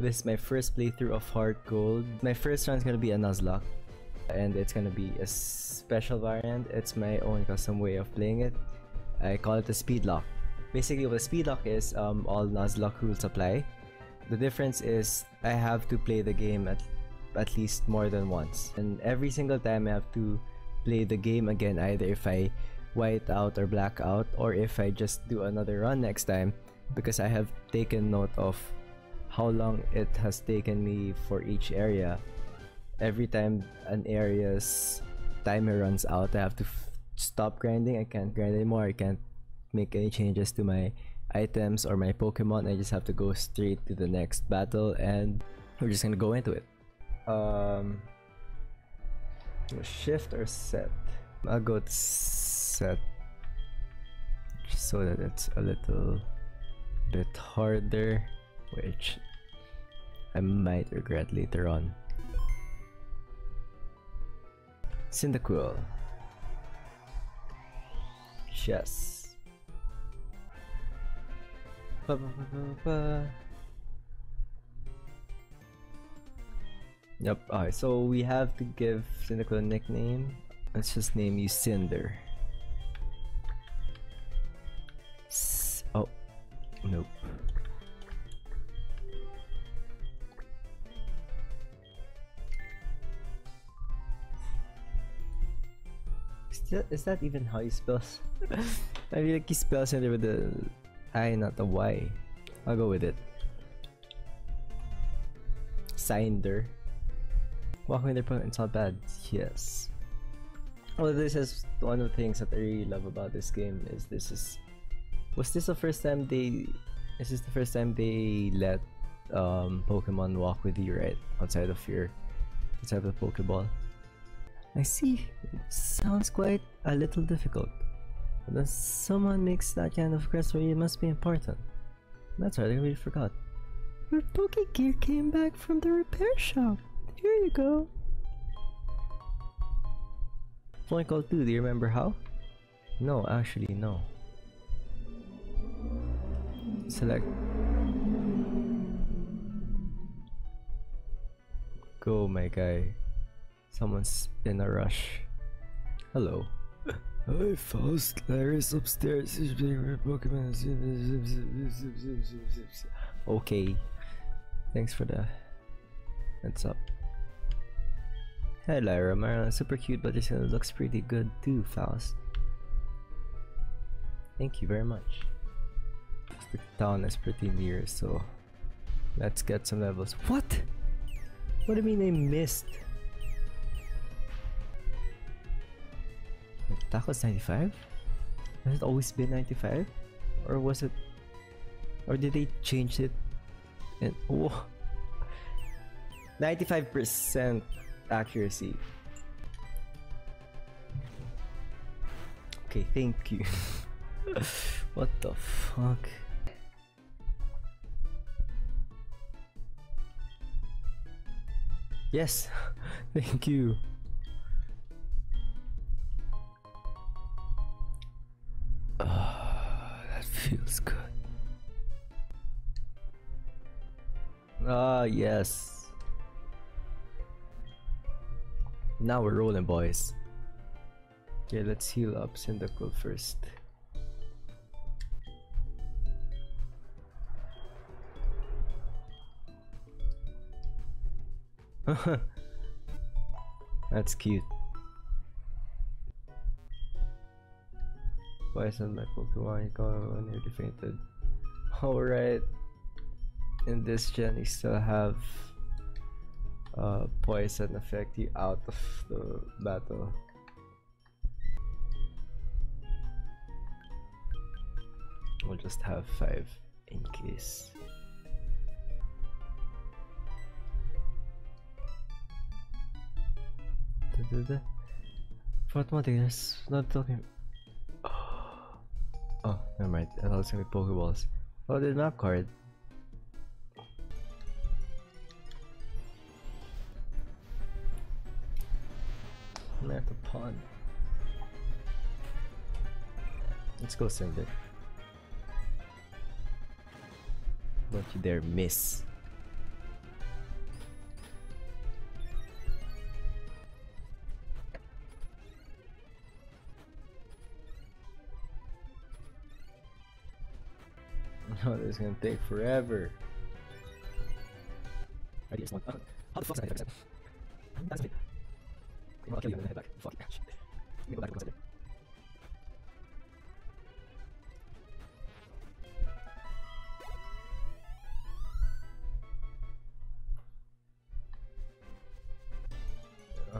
This is my first playthrough of HeartGold. My first run is gonna be a Nuzlocke. And it's gonna be a special variant. It's my own custom way of playing it. I call it a Speedlocke. Basically what a Speedlocke is, um, all Nuzlocke rules apply. The difference is I have to play the game at, at least more than once. And every single time I have to play the game again either if I white out or black out or if I just do another run next time because I have taken note of how long it has taken me for each area. Every time an area's timer runs out, I have to stop grinding. I can't grind anymore. I can't make any changes to my items or my Pokemon. I just have to go straight to the next battle and we're just gonna go into it. Um, shift or set? I'll go to set so that it's a little bit harder, which I might regret later on. Cyndaquil. Yes. Ba -ba -ba Yep, alright, so we have to give Cyndaquil a nickname. Let's just name you Cinder. Oh, nope. That, is that even how you spells? I feel like he spells Cinder with the I, not the Y. I'll go with it. Cinder. Walking there, it's not bad. Yes. Well, this is one of the things that I really love about this game is this is was this the first time they is this the first time they let um, Pokemon walk with you right outside of your outside of the Pokeball? I see. It sounds quite a little difficult. But when someone makes that kind of request for you, it must be important. That's right, I really forgot. Your Pokegear came back from the repair shop. Here you go. Phone call 2, do you remember how? No, actually, no. Select. Go, my guy. Someone's in a rush. Hello. Hi, Faust. Larry's upstairs. He's being Pokemon. Okay. Thanks for the heads up. Hey Lyra, Marilyn, super cute, but this one looks pretty good too, Faust. Thank you very much. The town is pretty near, so let's get some levels. What? What do you mean I missed? Was 95? Has it always been 95? Or was it... Or did they change it? And... Oh! 95% accuracy. Okay, thank you. what the fuck? Yes, thank you. Ah, that feels good. Ah, yes. Now we're rolling, boys. Okay, let's heal up Cyndaquil first. That's cute. Poison my Pokemon, go nearly fainted. Alright. In this gen, you still have uh, poison affect you out of the battle. We'll just have five in case. For automatic, there's not talking. Never mind. I thought it's gonna be Pokeballs. Oh, the map card. I'm at the pond. Let's go send it. Don't you dare miss. No, this is gonna take forever. Ready, one. Uh, how the fuck is that? That's me. I'll kill you and then head back. Fuck. Let me go back. Uh,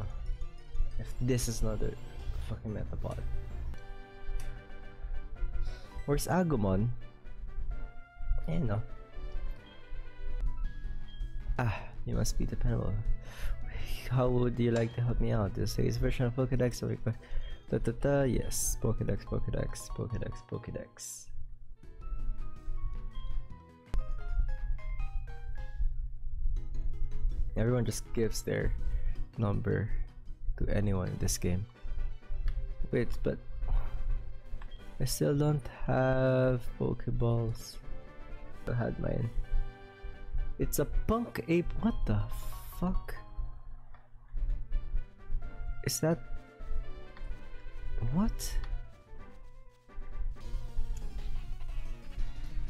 if this is not a fucking metapod. Where's Agumon? Eh, no. Ah, you must be dependable. How would you like to help me out? This is version of Pokedex. So da, da, da, yes, Pokedex, Pokedex, Pokedex, Pokedex. Everyone just gives their number to anyone in this game. Wait, but I still don't have Pokeballs. I had mine. It's a punk ape. What the fuck? Is that. What?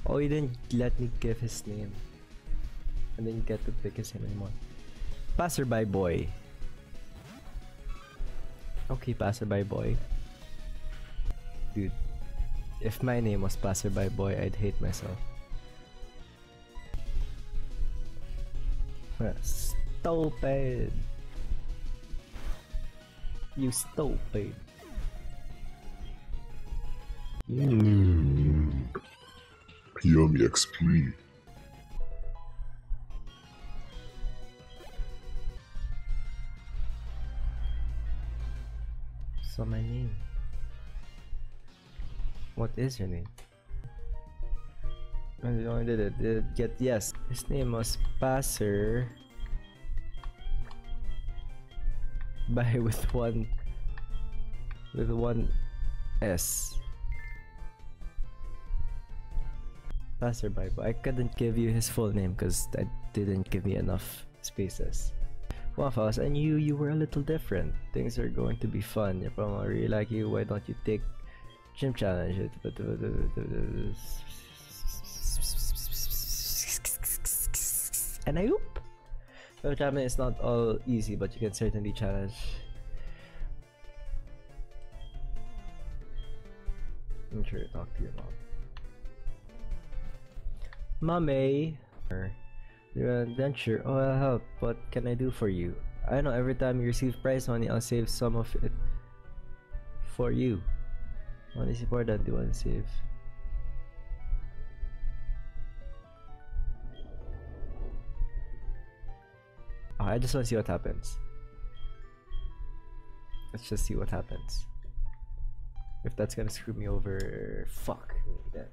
Oh, he didn't let me give his name. I didn't get to pick his name anymore. Passerby boy. Okay, passerby boy. Dude, if my name was passerby boy, I'd hate myself. Stupid. You stupid. Mm. Yummy XP. So my name. What is your name? I only did it. Did get yes. His name was Passer. By with one with one S. Passerby. But I couldn't give you his full name because I didn't give me enough spaces. Waffles, I knew you were a little different. Things are going to be fun. If I really like you, why don't you take gym challenge? And I hope. Well, jamming is not all easy, but you can certainly challenge. I'm sure to talk to your mom. Mommy, your adventure. Oh, I'll help. What can I do for you? I know every time you receive prize money, I'll save some of it for you. Is important? Do you want to save? I just want to see what happens. Let's just see what happens. If that's gonna screw me over, fuck me then.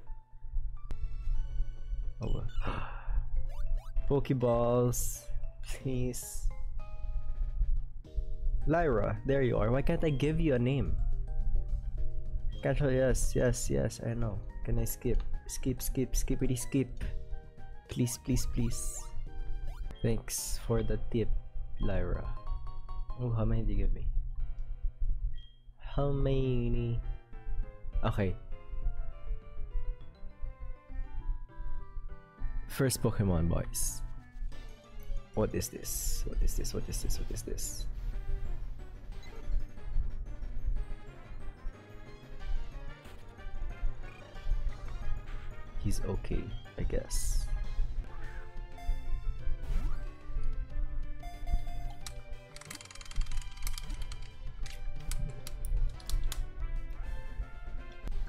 Oh well. Pokeballs, please. Lyra, there you are. Why can't I give you a name? Casual, yes, yes, yes, I know. Can I skip? Skip, skip, skippity skip. Please, please, please. Thanks for the tip, Lyra. Oh, how many did you give me? How many? Okay. First Pokemon, boys. What is this? What is this? What is this? What is this? He's okay, I guess.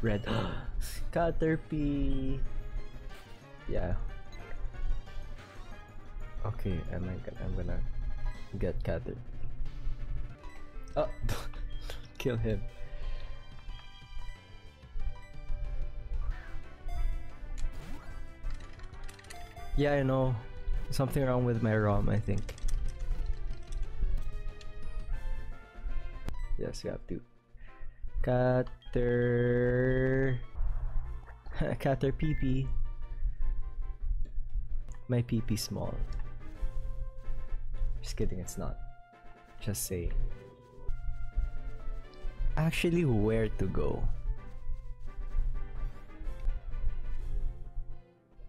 Red Caterpie. Yeah. Okay, I'm gonna I'm gonna get Cater. Oh, kill him. Yeah, I know. Something wrong with my ROM, I think. Yes, you have to. Cater... Cater PP. My PP small. Just kidding, it's not. Just saying. Actually, where to go?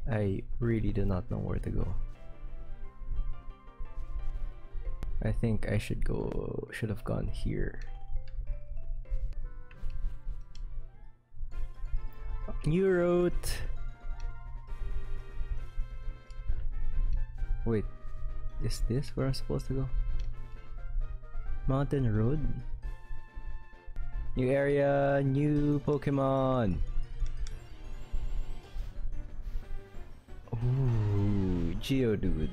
I really do not know where to go. I think I should go, should have gone here. New route! Wait, is this where I'm supposed to go? Mountain Road? New area, new Pokemon! Ooh, Geodude.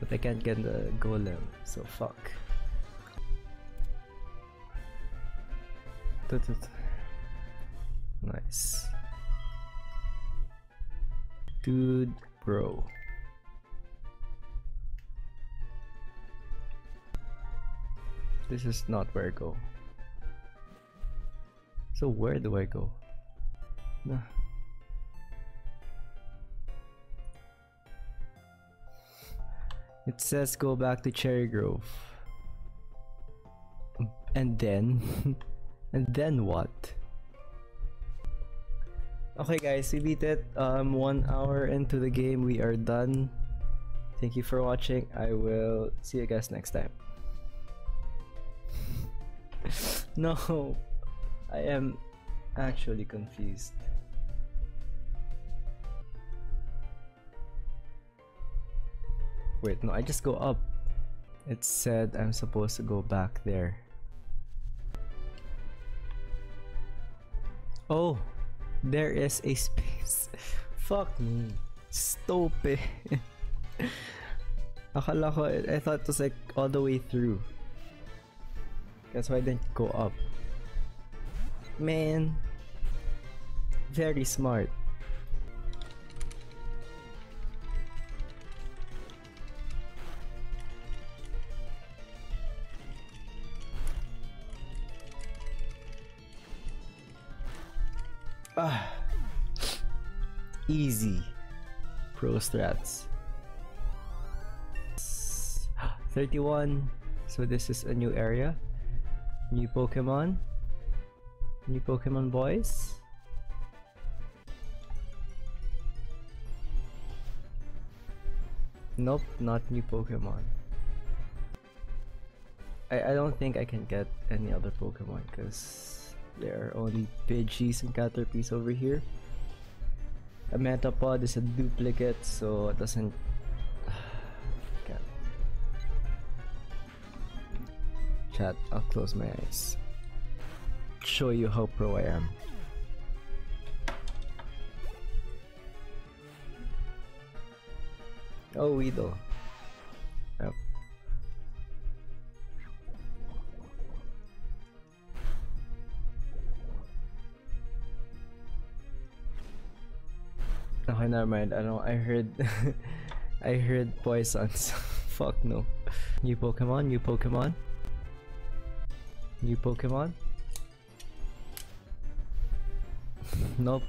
But I can't get the Golem, so fuck. Nice. Dude, bro. This is not where I go. So where do I go? Nah. It says go back to Cherry Grove. And then? and then what? Okay guys, we beat it. Um, one hour into the game, we are done. Thank you for watching. I will see you guys next time. no, I am actually confused. Wait, no, I just go up. It said I'm supposed to go back there. Oh, there is a space. Fuck me. Stupid. Akala ko, I thought it was like all the way through. That's why I didn't go up. Man. Very smart. Easy. Pro strats. 31. So this is a new area. New Pokemon. New Pokemon boys. Nope, not new Pokemon. I, I don't think I can get any other Pokemon because there are only Pidgeys and Caterpies over here. A Metapod is a duplicate so it doesn't Chat, I'll close my eyes. Show you how pro I am. Oh, Weedle. Never mind. I know. I heard. I heard poisons. Fuck no. New Pokemon. New Pokemon. New Pokemon. nope.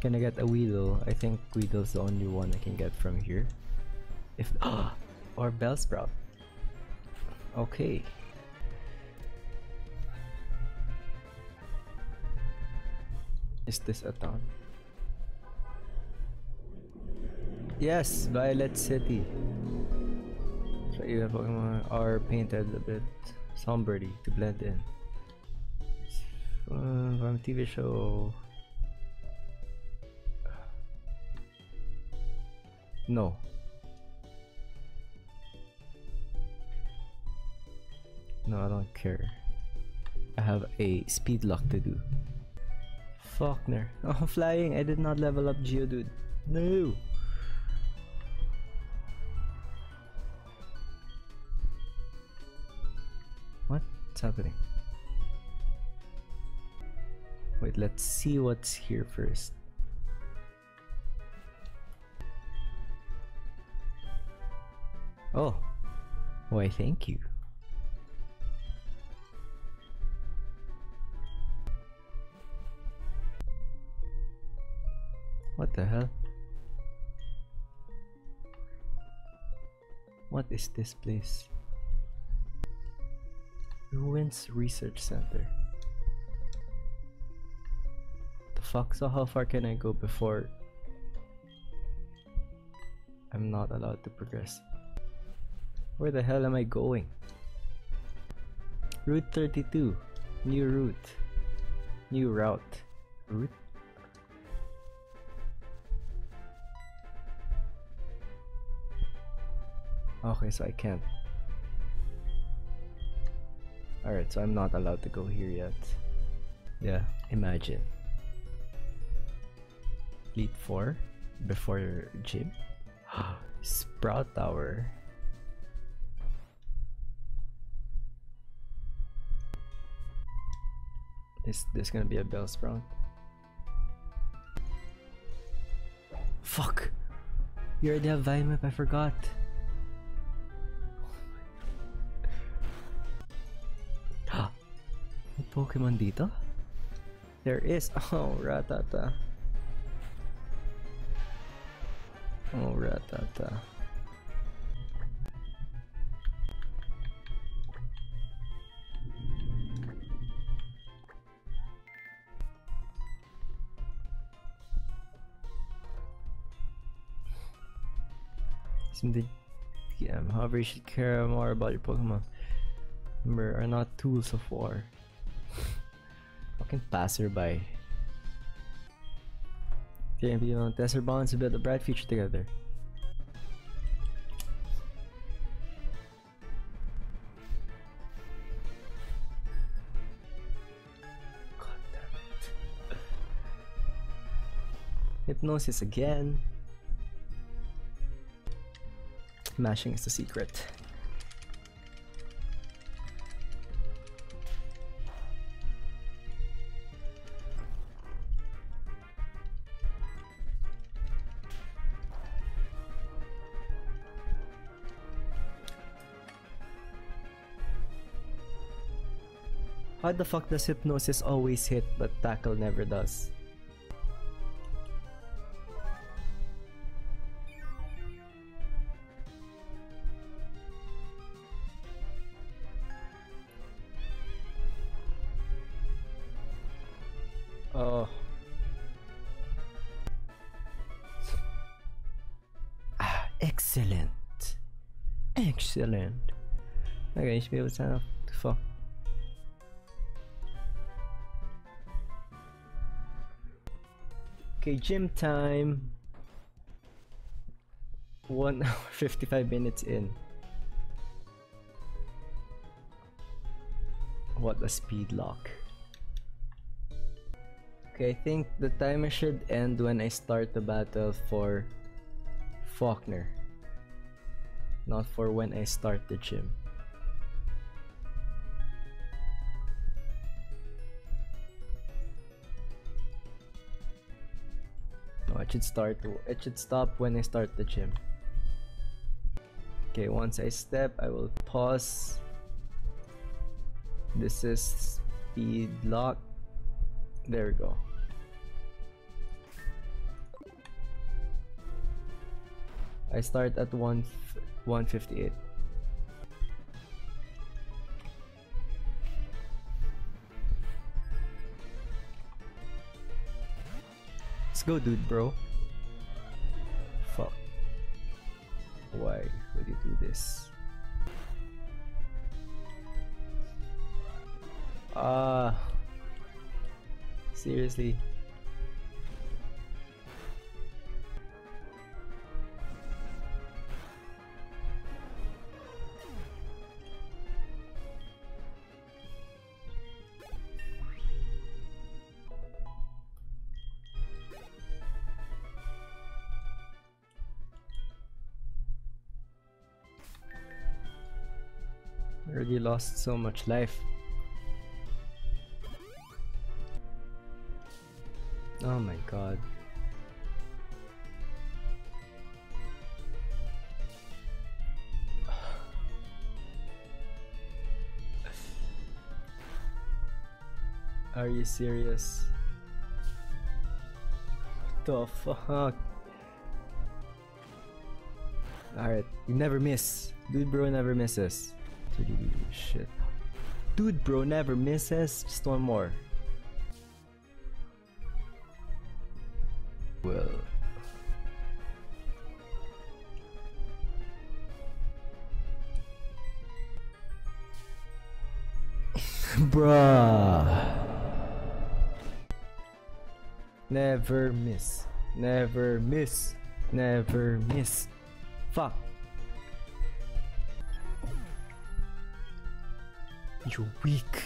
Can I get a Weedle? I think Weedle's the only one I can get from here. If or Bellsprout. Okay. Is this a town? Yes, Violet City. So even Pokemon are painted a bit somberly to blend in. Uh, from a TV show. No. No, I don't care. I have a Speedlocke to do. Faulkner. Oh, flying. I did not level up Geodude. No. What's happening? Wait, let's see what's here first. Oh. Why, thank you. What the hell? What is this place? Ruins Research Center. The fuck? So how far can I go before I'm not allowed to progress. Where the hell am I going? Route 32. New route. New route. Route? Okay, so I can't. Alright, so I'm not allowed to go here yet. Yeah, imagine. Elite 4 before your gym. Sprout Tower. Is this gonna be a bell sprout? Fuck! You already have Vimap, I forgot. Pokemon dito? There is. Oh, Rattata. Oh, Rattata. To yeah, however you should care more about your Pokemon. Remember, are not tools of war. Fucking passerby. TMP on Tesser bonds to build a bright future together. Hypnosis again. Mashing is the secret. How the fuck does hypnosis always hit but tackle never does? Oh. Ah, excellent. Excellent. Okay, you should be able Okay, gym time. One hour, 55 minutes in. What a Speedlocke. Okay, I think the timer should end when I start the battle for Faulkner. Not for when I start the gym. It should start. It should stop when I start the gym. Okay, once I step, I will pause. This is speed lock. There we go. I start at 1 158. Let's go, dude, bro. Fuck. Why would you do this? Ah. seriously. Lost so much life. Oh my god. Are you serious? What The fuck? Alright, you never miss. Dude bro never misses pretty shit. Dude, bro, never misses. Just one more. Well. Bruh. Never miss. Never miss. Never miss. Fuck. You're weak.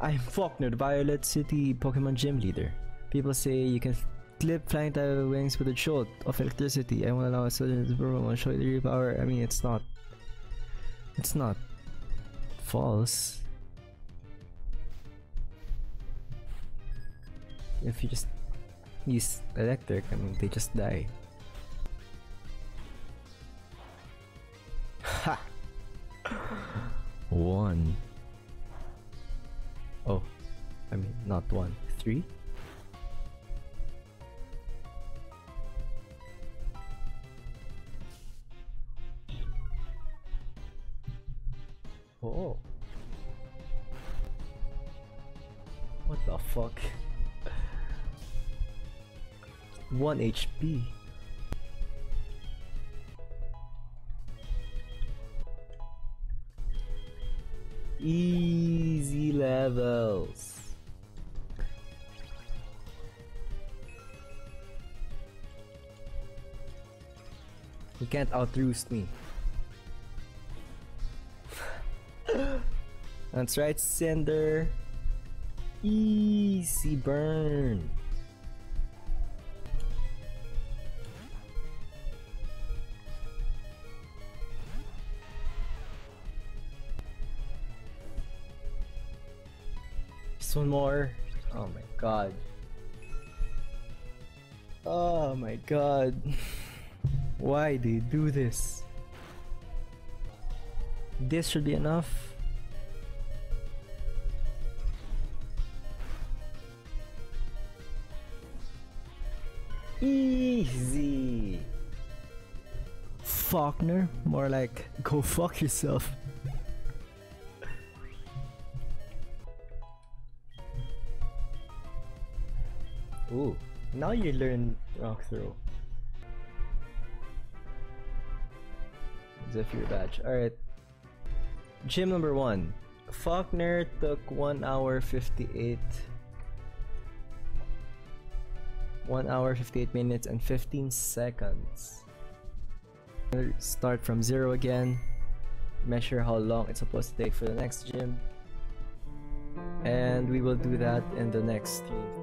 I'm Faulkner, the Violet City Pokemon Gym Leader. People say you can clip flying type wings with a jolt of electricity. I want to allow a soldier to Pokemon show you the power. I mean, it's not. It's not false. If you just use electric, I mean, they just die. Ha! One. Oh, I mean, not one, three? 1 HP. Easy levels. You can't outroost me. That's right, Cinder. Easy burn. One more. Oh my god. Oh my god. Why do you do this? This should be enough. Easy. Faulkner, more like go fuck yourself. Ooh, now you learn rock throw. Zephyr badge. Alright. Gym number one. Faulkner took 1 hour 58 1 hour 58 minutes and 15 seconds. Start from zero again. Measure how long it's supposed to take for the next gym. And we will do that in the next stream.